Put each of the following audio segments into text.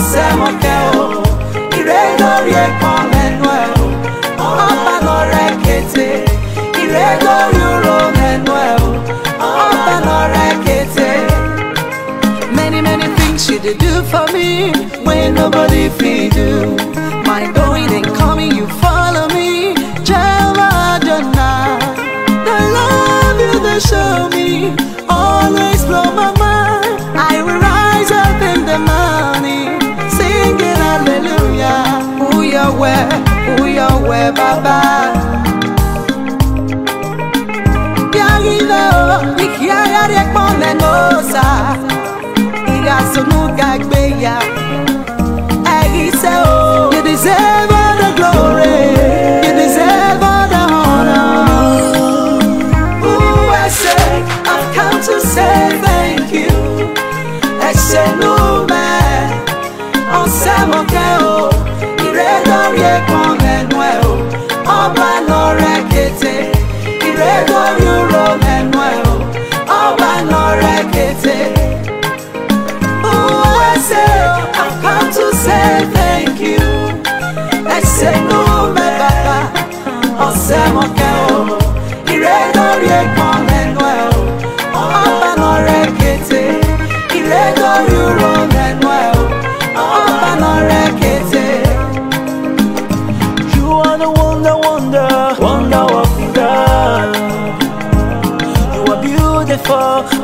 ọ̀sẹ̀ mọ̀kẹ́ o. Ire lórí ẹ̀kan lẹ́nu ẹ̀ o. Ọba lọ rẹ̀ kété. Ire lórí oró lẹ́nu ẹ̀ o. Ọba lọ rẹ̀ kété. Many, many things you did do for me when nobody fit do. Baba. Ire lórí oró lẹ́nu ẹ̀ o, ọba lọ rẹ̀ kété. Ooh, I say, I've come to say thank you. Ẹ̀ṣẹ̀ ló mẹ́ bàbá, ọ̀sẹ̀ mọ̀kẹ́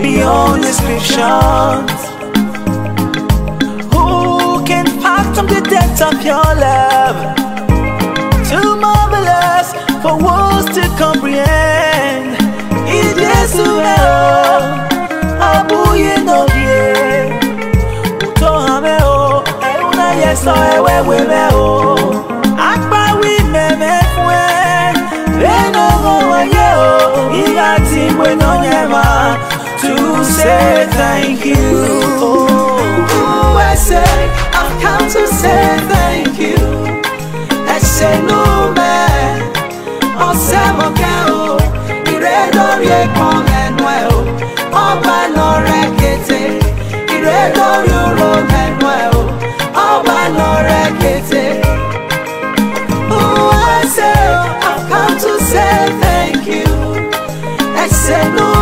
beyond descriptions. Who can fathom the depth of your love? Too marvelous for words to comprehend. It is who abuye no vie. Uto hame o, e una yeso e we oh. we o. Akpa wi meme fue, beno go waye o. Iga ti mwe no nyema say thank you. Ooh, I say, I've come to say thank you. Ẹ̀ṣẹ̀ ló mẹ́, ọ̀sẹ̀ mọ̀kẹ́ o, ire lórí ẹ̀kan lẹ́nu ẹ̀ o, ọba lọ rẹ̀ kété, ire lórí oró lẹ́nu ẹ̀ o, ọba lọ rẹ̀ kété. Ooh, I say, I've come to say thank you. Ló mẹ́ bàbá,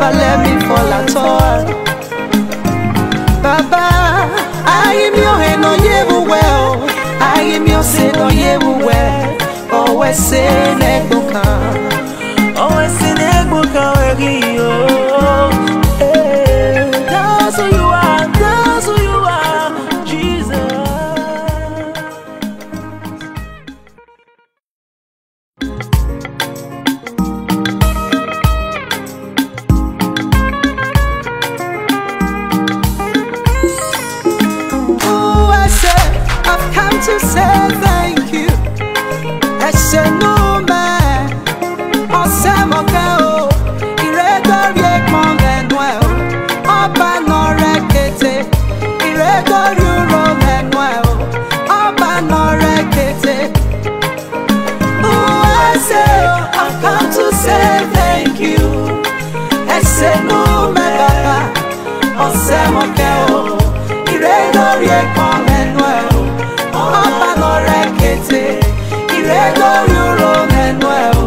never let me fall at all. Baba, I am your hand on you well. I am your sin on you well. Always say, let go come. Ọ̀sẹ̀ mọ̀kẹ́ o, ìrẹ́dọ̀rí ẹ̀pọ̀n lẹ́nu ẹ̀ o, ọba lọ rẹ̀ kété, ìrẹ́dọ̀rí oró lẹ́nu ẹ̀ o,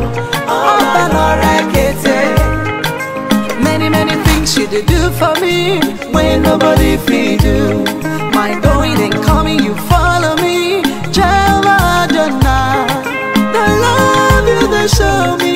ọba lọ rẹ̀ kété. Many, many things you did do for me when nobody fit do. My going and coming, you follow me, Jehovah Adonai. The love you they show me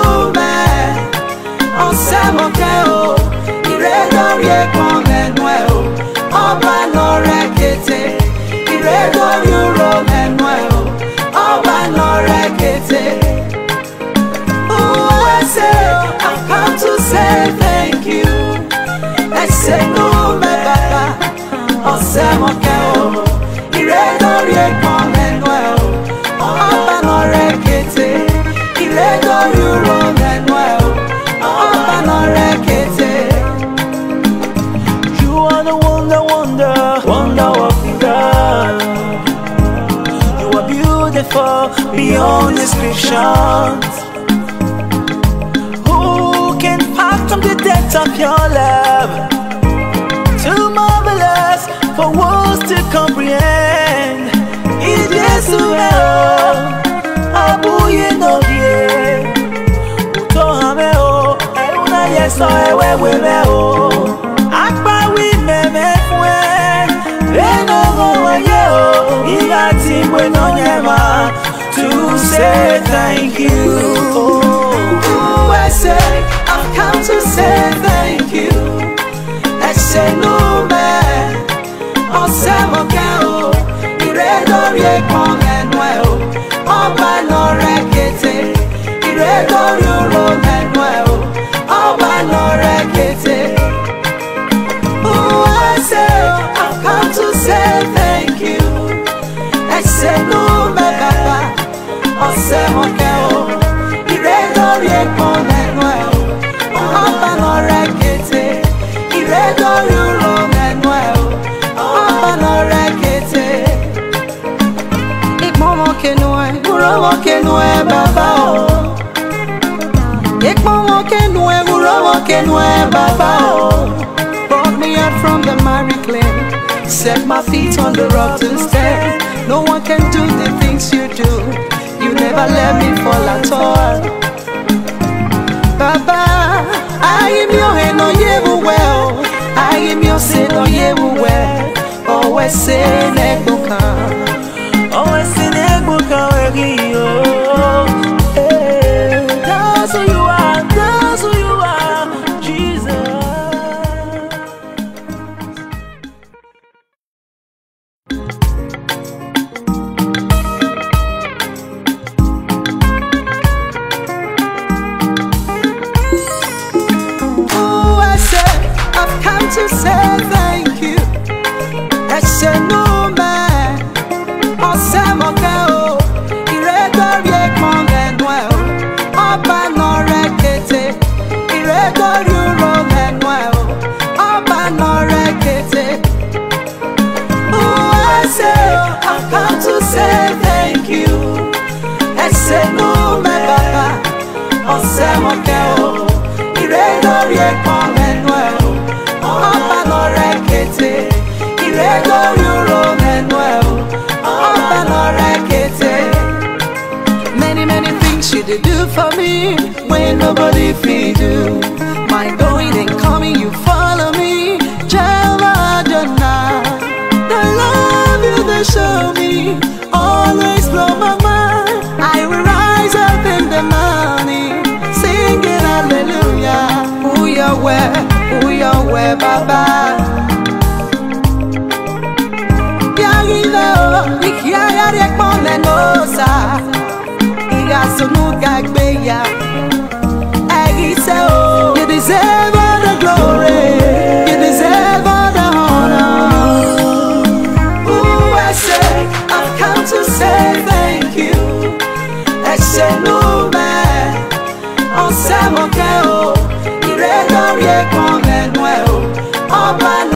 say thank you. Ẹsẹ̀ nù mẹ́ bàbá ọ̀sẹ̀ mọ̀kẹ́ o ìrẹ́dọ̀rí ẹ̀kan lẹ́nu ẹ̀ o kété ìrẹ́dọ̀rí rọ lẹ́nu ẹ̀ o. You are the wonder, wonder, wonder. You are beautiful beyond descriptions. Of your love? Too marvelous for words to comprehend. It is no die. Uto hame o, me o. Agbawi meme fún ẹ, bẹ́ẹ̀ni ọ̀rọ̀ wáyé o. Ìyá tí mo ná yẹn to say thank you. Nù mẹ́, ọ̀sẹ̀ mọ̀kẹ́ o, ìrẹ́dọ̀rí ẹ̀kan lẹ́nu ẹ̀ o, ọba lọ rẹ̀ kété, ìrẹ́dọ̀rí oró lẹ́nu ẹ̀ o, ọba lọ rẹ̀ kété. Ooh, I say, I've come to say thank you. Ẹsẹ̀ nù mẹ́ bàbá, ọ̀sẹ̀ mọ̀kẹ́ kẹnu ẹ̀ bàbá. Brought me out from the miry clay, set my feet on the to stand. No one can do the things you do. You never let me fall at all. Baba, I am your hand on you well. I am your sin on you well. Always say come. Always in egbo kawegi yo. Ooh, I say, I've come to say thank you. Ẹsẹ̀ nù mẹ́ bàbá, ọ̀sẹ̀ mọ̀kẹ́ o, ìrẹ́dọ̀rí ẹ̀kan lẹ́nu ẹ̀ o, ọba nà rẹ̀ kété, ìrẹ́dọ̀rí rọ lẹ́nu ẹ̀ o, ọba nà rẹ̀ kété. Many, many things you did do for me when nobody fit do. My going and coming, you show me always blow my mind. I will rise up in the morning, singing hallelujah. Who you were, who you were, Baba. Yagile o, ikiaya rekpon lenosa. Igasonuga gbeya. Egise o, you deserve